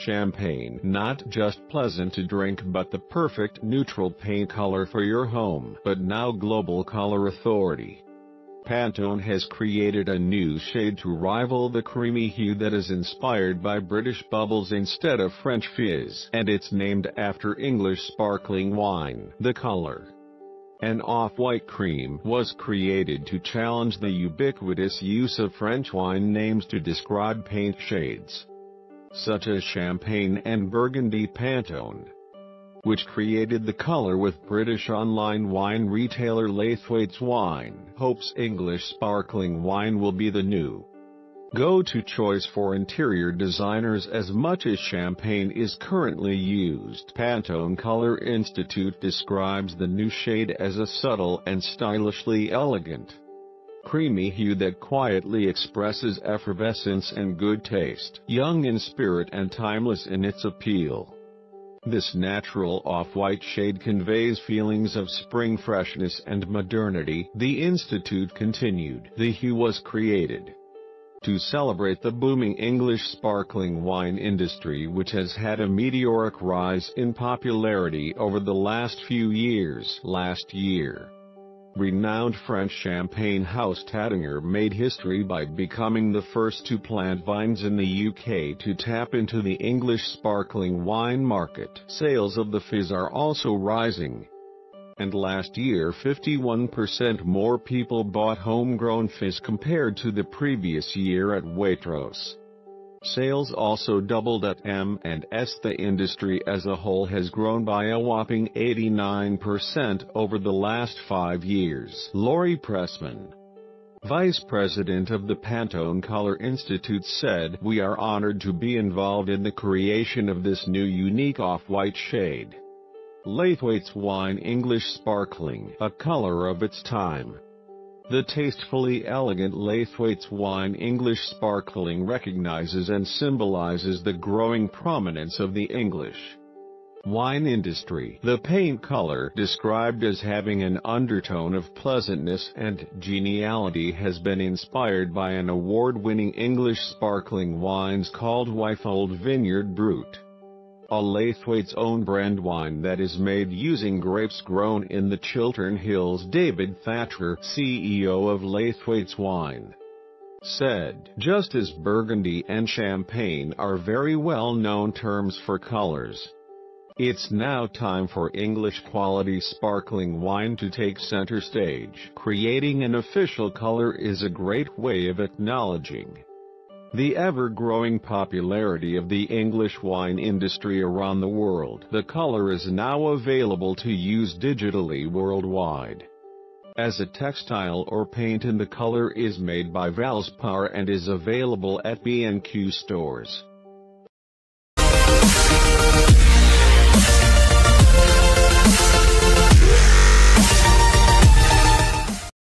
Champagne not just pleasant to drink but the perfect neutral paint color for your home. But now Global Color Authority. Pantone has created a new shade to rival the creamy hue that is inspired by British bubbles instead of French fizz. And it's named after English sparkling wine. The color an off-white cream was created to challenge the ubiquitous use of French wine names to describe paint shades such as Champagne and Burgundy Pantone, which created the color with British online wine retailer Laithwaite's Wine. hopes English sparkling wine will be the new go-to choice for interior designers as much as champagne is currently used. Pantone Color Institute describes the new shade as a subtle and stylishly elegant creamy hue that quietly expresses effervescence and good taste. Young in spirit and timeless in its appeal. This natural off-white shade conveys feelings of spring freshness and modernity, the Institute continued. The hue was created to celebrate the booming English sparkling wine industry which has had a meteoric rise in popularity over the last few years. Last year, Renowned French champagne house Taittinger made history by becoming the first to plant vines in the UK to tap into the English sparkling wine market. Sales of the fizz are also rising. And last year 51% more people bought homegrown fizz compared to the previous year at Waitrose. Sales also doubled at M&S. The industry as a whole has grown by a whopping 89% over the last five years. Laurie Pressman, Vice President of the Pantone Color Institute said, We are honored to be involved in the creation of this new unique off-white shade. Laithwaite's Wine English Sparkling, a color of its time. The tastefully elegant Laithwaite's wine English sparkling recognizes and symbolizes the growing prominence of the English wine industry. The paint color, described as having an undertone of pleasantness and geniality has been inspired by an award-winning English sparkling wines called Wyfold Vineyard Brut a Laithwaite's own brand wine that is made using grapes grown in the Chiltern Hills. David Thatcher, CEO of Laithwaite's Wine, said, just as Burgundy and Champagne are very well-known terms for colors, it's now time for English quality sparkling wine to take center stage. Creating an official color is a great way of acknowledging the ever-growing popularity of the English wine industry around the world. The color is now available to use digitally worldwide. As a textile or paint and the color is made by Valspar and is available at B&Q stores.